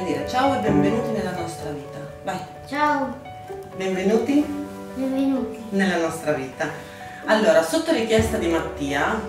bisogna dire ciao e benvenuti nella nostra vita. Vai. Ciao, Benvenuti benvenuti. nella nostra vita. Allora, sotto richiesta di Mattia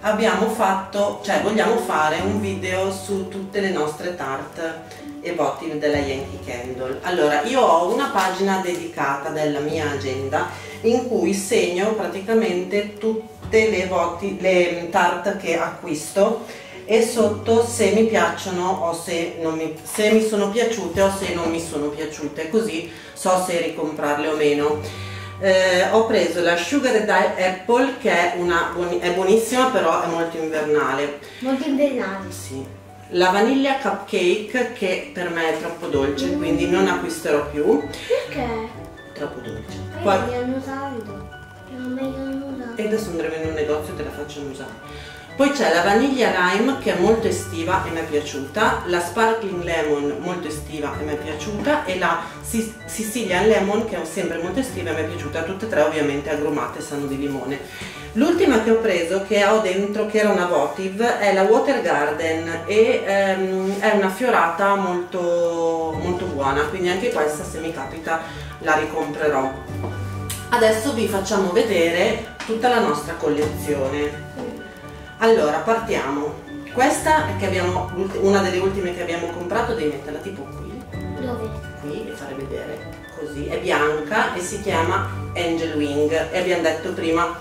abbiamo fatto, cioè vogliamo fare un video su tutte le nostre tarte e votive della Yankee Candle. Allora, io ho una pagina dedicata della mia agenda in cui segno praticamente tutte le, voti, le tarte che acquisto e sotto se mi piacciono o se, non mi, se mi sono piaciute o se non mi sono piaciute, così so se ricomprarle o meno. Eh, ho preso la Sugar Dye Apple che è, una, è buonissima però è molto invernale. Molto invernali. Sì. La vaniglia cupcake che per me è troppo dolce quindi non acquisterò più. Perché? Troppo dolce. Poi Poi, mi hanno usato. Meglio. E adesso andremo in un negozio e te la facciano usare. Poi c'è la vaniglia lime che è molto estiva e mi è piaciuta, la sparkling lemon molto estiva e mi è piaciuta e la Sicilian lemon che è sempre molto estiva e mi è piaciuta, tutte e tre ovviamente agrumate sanno di limone. L'ultima che ho preso che ho dentro che era una votive è la Water Garden e ehm, è una fiorata molto, molto buona, quindi anche questa se mi capita la ricomprerò. Adesso vi facciamo vedere tutta la nostra collezione. Allora, partiamo. Questa è che abbiamo, una delle ultime che abbiamo comprato, devi metterla tipo qui, Dove? qui e fare vedere così. È bianca e si chiama Angel Wing e abbiamo detto prima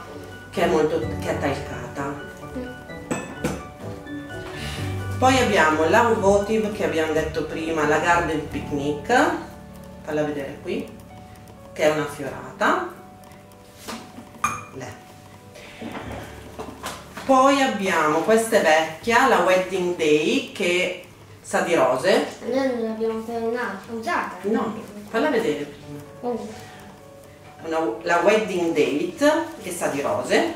che è molto che è talcata. Poi abbiamo la votive che abbiamo detto prima, la Garden Picnic, falla vedere qui, che è una fiorata. Le. Poi abbiamo, questa è vecchia, la Wedding Day che sa di rose. Noi non l'abbiamo fermata, usata. No, falla vedere prima. Oh. Una- la Wedding Date che sa di rose.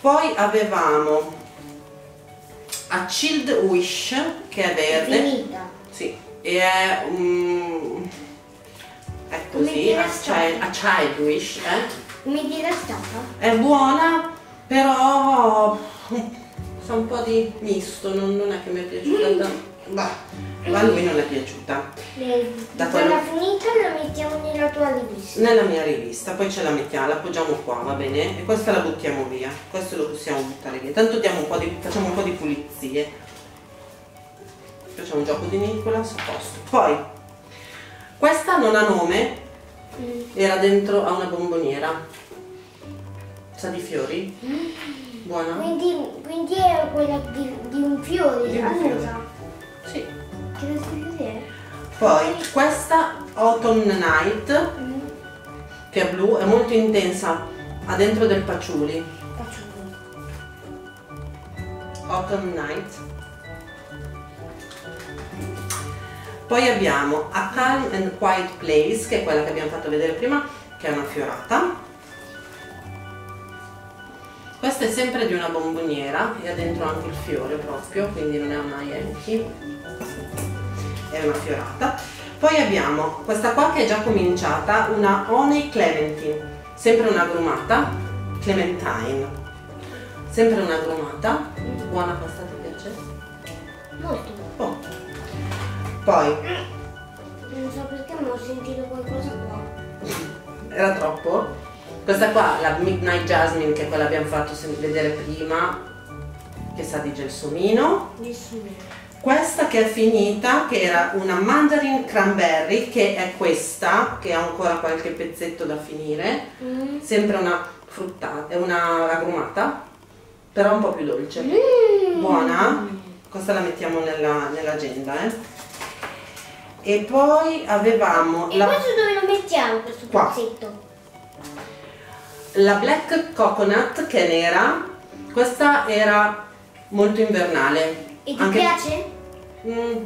Poi avevamo a Chilled Wish che è verde. Finita. Sì, e è un... è così, a child, a child wish, eh? Mi dirà stata? È buona, però sa un po' di misto, non, non è che mi è piaciuta tanto. Bah, a lui non è piaciuta. Da Quella quello- finita la mettiamo nella tua rivista. Nella mia rivista, poi ce la mettiamo, la appoggiamo qua, va bene? E questa la buttiamo via, questo lo possiamo buttare via. Tanto diamo un po' di, facciamo un po' di pulizie. Facciamo un gioco di Nicolas, a posto. Poi, questa non ha nome, Mm. era dentro a una bomboniera. Sa di fiori? Buona? Quindi, quindi è quella di, di un fiore, Di un. Sì. La stai vedere? Poi, questa Autumn Night, Mm. che è blu, è molto intensa, ha dentro del patchouli. Autumn Night. Poi abbiamo A Calm and Quiet Place, che è quella che abbiamo fatto vedere prima, che è una fiorata. Questa è sempre di una bomboniera e ha dentro anche il fiore proprio, quindi non è una Yankee, è una fiorata. Poi abbiamo questa qua che è già cominciata, una Honey Clementine, sempre una grumata, Clementine, sempre una grumata, buona questa ti piace? Molto. Poi, Non so perché ma ho sentito qualcosa qua. era troppo? Questa qua, la Midnight Jasmine, che è quella che abbiamo fatto vedere prima, che sa di gelsomino. Nessuno. Questa che è finita, che era una Mandarin Cranberry, che è questa, che ha ancora qualche pezzetto da finire. Mm. Sempre una fruttata, è una agrumata, però un po' più dolce. Mm. Buona? Questa la mettiamo nella- nell'agenda, eh. E poi avevamo E la, questo dove lo mettiamo questo Qua. pezzetto? la Black Coconut che è nera. Questa era molto invernale. E ti Anche- piace? Mm,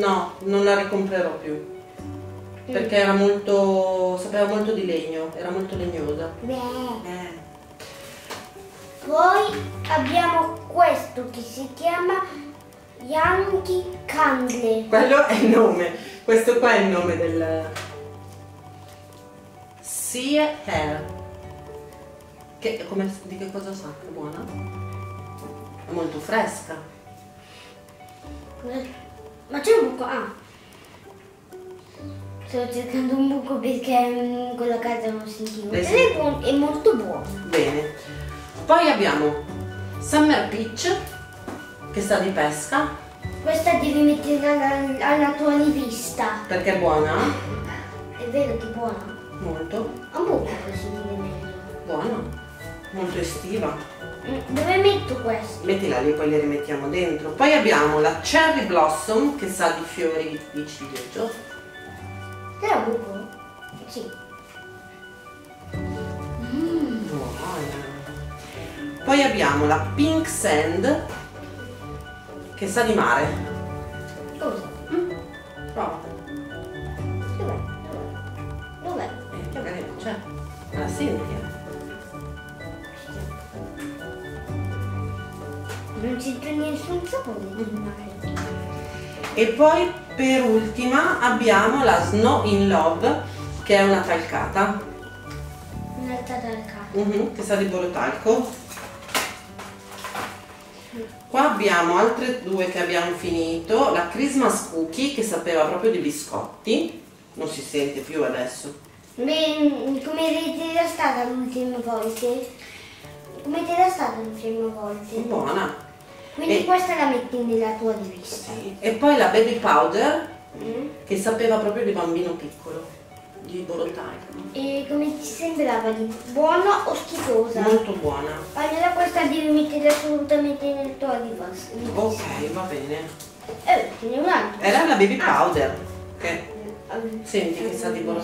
no, non la ricomprerò più. Perché era molto. sapeva molto di legno, era molto legnosa. Beh. Eh. Poi abbiamo questo che si chiama Yankee Candle. Quello è il nome, questo qua è il nome del Sea Hair. Che come di che cosa sa? È buona? È molto fresca. Ma c'è un buco? Ah. Sto cercando un buco perché mm, quella casa non sentivo. Eh Ed sì. è, molto buono. Bene. Poi abbiamo Summer Peach, che sa di pesca, Questa devi metterla alla, tua rivista. perché è buona, È vero che è buona. molto, un buco così di meglio. buona, molto estiva. Mm, Dove metto questo? Mettila lì, poi le rimettiamo dentro. Poi abbiamo la Cherry Blossom, che sa di fiori di ciliegio. C'è un buco? Sì. Buona. Poi abbiamo la Pink Sand, che sa di mare. Cosa? Prova. Dov'è? Dov'è? Eh, che magari non c'è. La senti? Non c'è nessun sapore di mare. E poi per ultima abbiamo la Snow in Love, che è una talcata, Un'altra talcata. mhm, che sa di borotalco. Qua abbiamo altre due che abbiamo finito, la Christmas Cookie che sapeva proprio di biscotti, non si sente più adesso. Beh, come ti era stata l'ultima volta? Come ti era stata l'ultima volta? Buona. Quindi E- questa la metti nella tua rivista. E poi la Baby Powder Mm? che sapeva proprio di bambino piccolo, di borotalco. E come ti sembrava di buona o schifosa? Molto buona. Allora questa devi mettere assolutamente tua rivas- rivista. Ok, va bene. Eh, ce n'è un'altra. Era la Baby Powder, che Eh, senti che sa di. Hai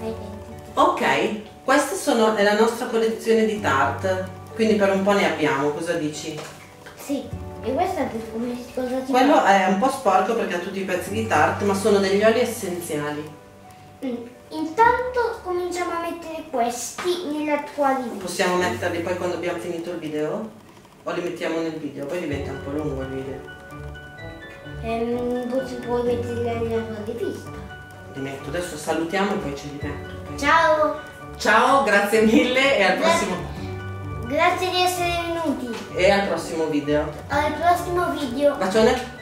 denti. Ok, questa sono, è la nostra collezione di tart, quindi per un po' ne abbiamo, cosa dici? Sì, e per come cosa ti Quello è un po' sporco perché ha tutti i pezzi di tart, ma sono degli oli essenziali. Mm. Intanto cominciamo a mettere questi nella tua rivista. Possiamo metterli poi quando abbiamo finito il video? O li mettiamo nel video? Poi diventa un po' lungo il video. Ehm, poi puoi metterli nella tua rivista. Li metto, adesso salutiamo e poi ce li metto. ok? Ciao! Ciao, grazie mille e al Gra- prossimo, Grazie di essere venuti. E al prossimo video. Al prossimo video. Bacione!